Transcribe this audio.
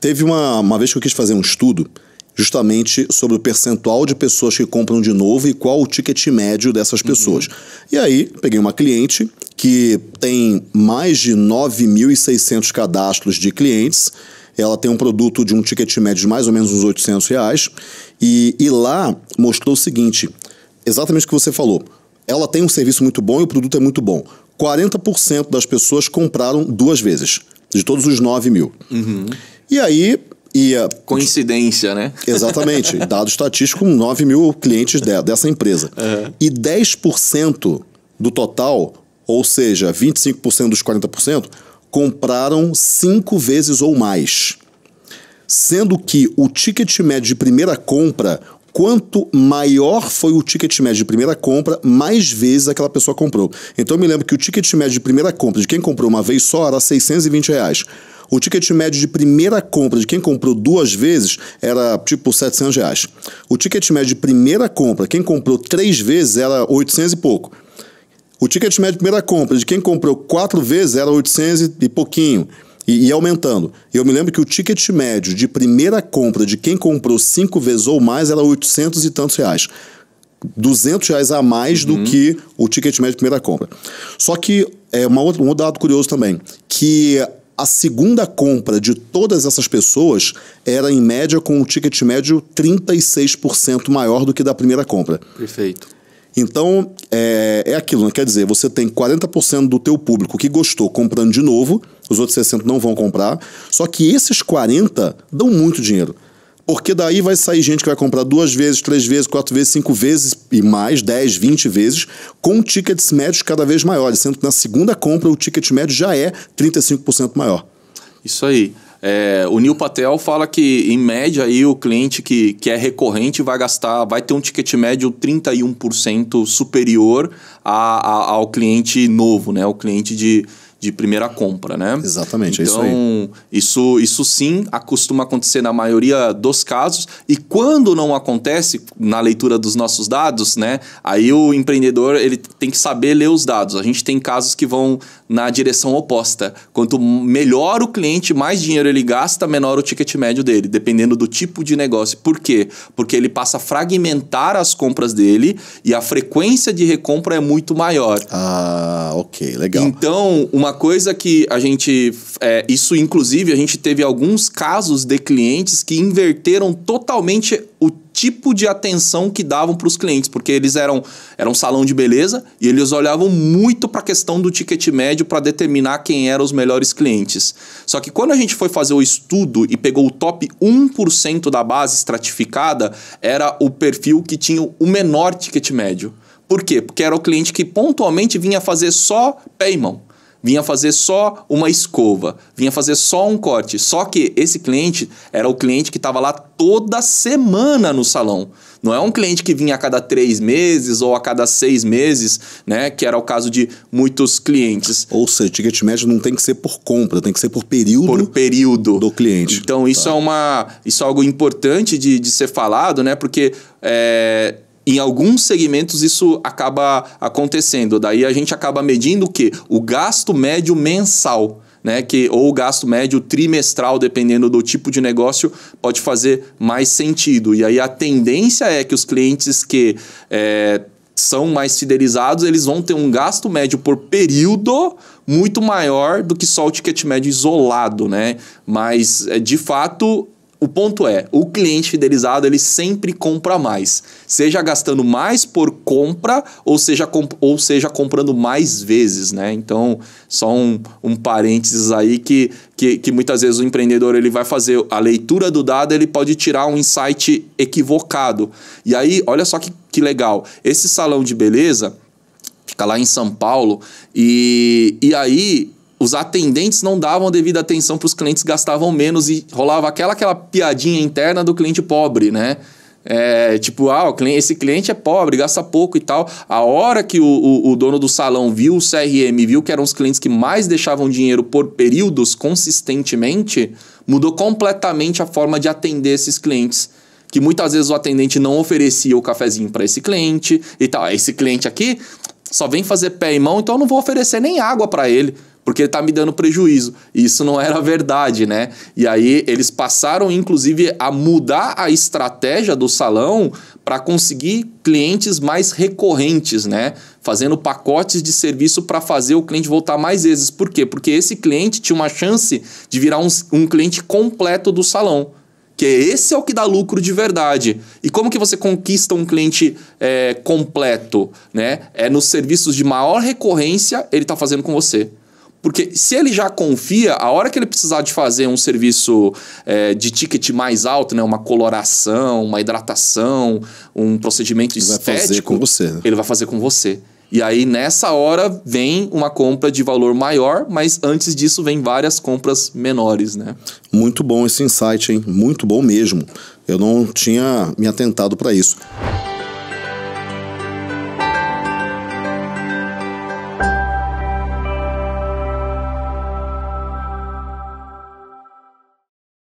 Teve uma, uma vez que eu quis fazer um estudo justamente sobre o percentual de pessoas que compram de novo e qual o ticket médio dessas pessoas. Uhum. E aí, peguei uma cliente que tem mais de 9.600 cadastros de clientes. Ela tem um produto de um ticket médio de mais ou menos uns 800 reais. E, e lá mostrou o seguinte: exatamente o que você falou. Ela tem um serviço muito bom e o produto é muito bom. 40% das pessoas compraram duas vezes, de todos os 9 mil. Uhum. E aí ia. Coincidência, né? Exatamente. dado estatístico, 9 mil clientes de, dessa empresa. Uhum. E 10% do total, ou seja, 25% dos 40%, compraram cinco vezes ou mais. Sendo que o ticket médio de primeira compra, quanto maior foi o ticket médio de primeira compra, mais vezes aquela pessoa comprou. Então eu me lembro que o ticket médio de primeira compra de quem comprou uma vez só era 620 reais. O ticket médio de primeira compra de quem comprou duas vezes era tipo 700 reais. O ticket médio de primeira compra, quem comprou três vezes, era 800 e pouco. O ticket médio de primeira compra de quem comprou quatro vezes era 800 e pouquinho. E, e aumentando. Eu me lembro que o ticket médio de primeira compra de quem comprou cinco vezes ou mais era 800 e tantos reais. 200 reais a mais uhum. do que o ticket médio de primeira compra. Só que é uma outra, um dado curioso também, que a segunda compra de todas essas pessoas era, em média, com um ticket médio 36% maior do que da primeira compra. Perfeito. Então, é, é aquilo, né? quer dizer, você tem 40% do teu público que gostou comprando de novo, os outros 60% não vão comprar, só que esses 40% dão muito dinheiro. Porque daí vai sair gente que vai comprar duas vezes, três vezes, quatro vezes, cinco vezes e mais, 10, 20 vezes, com tickets médios cada vez maiores, sendo que na segunda compra o ticket médio já é 35% maior. Isso aí. É, o Neil Patel fala que, em média, aí, o cliente que, que é recorrente vai gastar, vai ter um ticket médio 31% superior a, a, ao cliente novo, né? O cliente de, de primeira compra, né? Exatamente, então, é isso aí. Então, isso, isso sim costuma acontecer na maioria dos casos. E quando não acontece, na leitura dos nossos dados, né? Aí o empreendedor ele tem que saber ler os dados. A gente tem casos que vão na direção oposta. Quanto melhor o cliente, mais dinheiro ele gasta, menor o ticket médio dele, dependendo do tipo de negócio. Por quê? Porque ele passa a fragmentar as compras dele e a frequência de recompra é muito maior. Ah, ok, legal. Então, uma uma coisa que a gente. É, isso, inclusive, a gente teve alguns casos de clientes que inverteram totalmente o tipo de atenção que davam para os clientes, porque eles eram, eram um salão de beleza e eles olhavam muito para a questão do ticket médio para determinar quem eram os melhores clientes. Só que quando a gente foi fazer o estudo e pegou o top 1% da base estratificada, era o perfil que tinha o menor ticket médio. Por quê? Porque era o cliente que pontualmente vinha fazer só pé e mão vinha fazer só uma escova, vinha fazer só um corte. Só que esse cliente era o cliente que estava lá toda semana no salão. Não é um cliente que vinha a cada três meses ou a cada seis meses, né? Que era o caso de muitos clientes. Ou seja, ticket médio não tem que ser por compra, tem que ser por período. Por período do cliente. Então isso tá. é uma, isso é algo importante de, de ser falado, né? Porque é, em alguns segmentos isso acaba acontecendo. Daí a gente acaba medindo o quê? O gasto médio mensal. Né, que, ou o gasto médio trimestral, dependendo do tipo de negócio, pode fazer mais sentido. E aí a tendência é que os clientes que é, são mais fidelizados, eles vão ter um gasto médio por período muito maior do que só o ticket médio isolado, né? Mas, é, de fato, o ponto é, o cliente fidelizado ele sempre compra mais, seja gastando mais por compra ou seja, ou seja comprando mais vezes, né? Então, só um, um parênteses aí que, que, que muitas vezes o empreendedor ele vai fazer a leitura do dado, ele pode tirar um insight equivocado. E aí, olha só que, que legal, esse salão de beleza fica lá em São Paulo e, e aí os atendentes não davam devida atenção para os clientes, gastavam menos e rolava aquela, aquela piadinha interna do cliente pobre, né? É, tipo, ah, cliente, esse cliente é pobre, gasta pouco e tal. A hora que o, o, o, dono do salão viu o CRM, viu que eram os clientes que mais deixavam dinheiro por períodos consistentemente, mudou completamente a forma de atender esses clientes. Que muitas vezes o atendente não oferecia o cafezinho para esse cliente e tal. Esse cliente aqui só vem fazer pé e mão, então eu não vou oferecer nem água para ele porque está me dando prejuízo. E isso não era verdade, né? E aí eles passaram, inclusive, a mudar a estratégia do salão para conseguir clientes mais recorrentes, né? Fazendo pacotes de serviço para fazer o cliente voltar mais vezes. Por quê? Porque esse cliente tinha uma chance de virar um, um cliente completo do salão que esse é o que dá lucro de verdade. E como que você conquista um cliente é, completo? Né? É nos serviços de maior recorrência, ele está fazendo com você. Porque se ele já confia, a hora que ele precisar de fazer um serviço é, de ticket mais alto, né, uma coloração, uma hidratação, um procedimento ele estético, vai fazer com você. Né? ele vai fazer com você. E aí, nessa hora, vem uma compra de valor maior, mas antes disso vem várias compras menores, né? Muito bom esse insight, hein? Muito bom mesmo. Eu não tinha me atentado para isso.